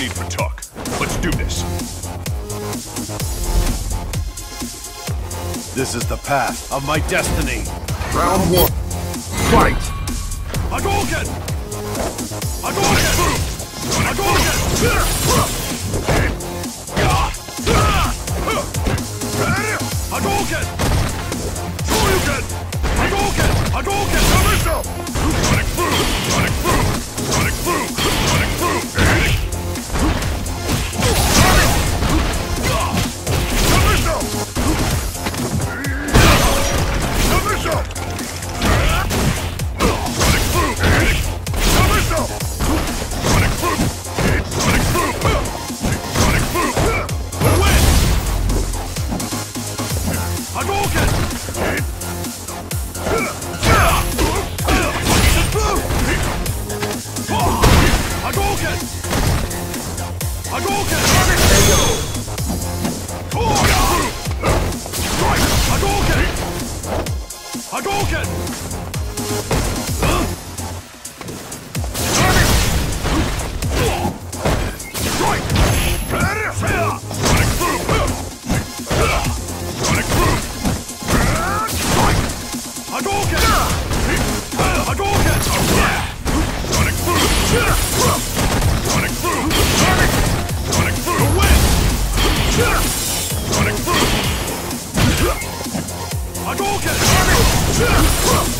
need for talk. Let's do this. This is the path of my destiny. Round one. Fight! Hadouken! Hadouken! Hadouken! Hadouken! Hadouken! Damn!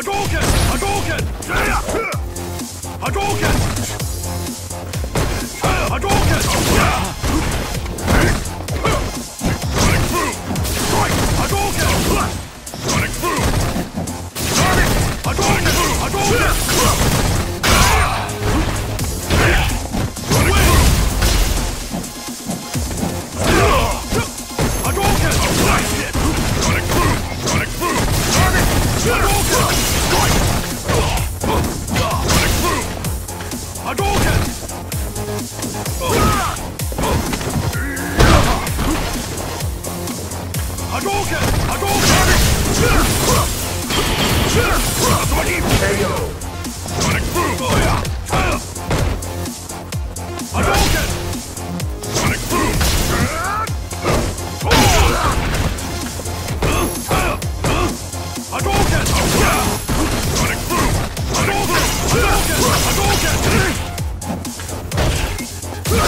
Hadouken! Hadouken! Yeah! Hadouken!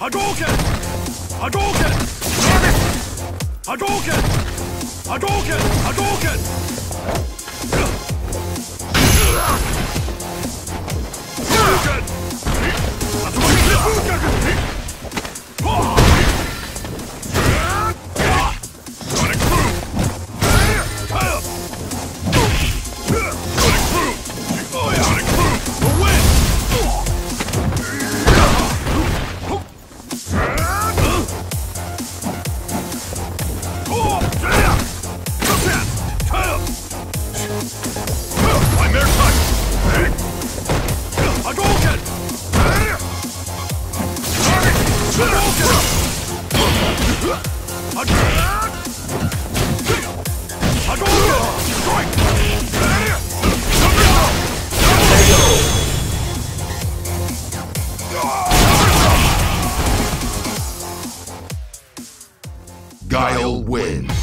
Hadouken! Hadouken! Hadouken! Hadouken! Hadouken! Hadouken! Guile wins.